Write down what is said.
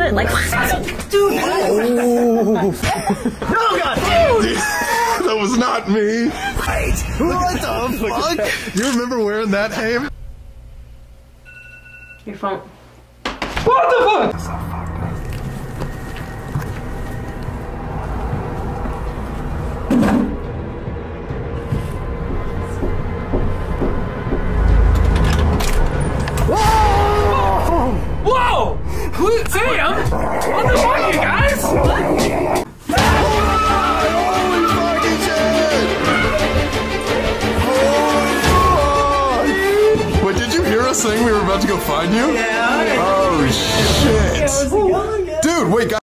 from it, like. Dude, Oh, oh god, dude! that was not me. Wait, What the fuck? You remember wearing that, Abe? Your phone. What the fuck? Who, Sam? What the fuck, you guys? Holy fucking shit! Holy fuck! Wait, did you hear us saying we were about to go find you? Yeah. Oh shit! How's it going, guys? Dude, wait, guys.